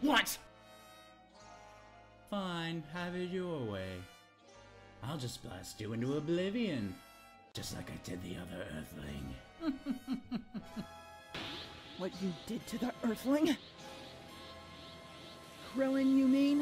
What? Fine, have it your way. I'll just blast you into oblivion, just like I did the other Earthling. What you did to the Earthling? Krillin, you mean?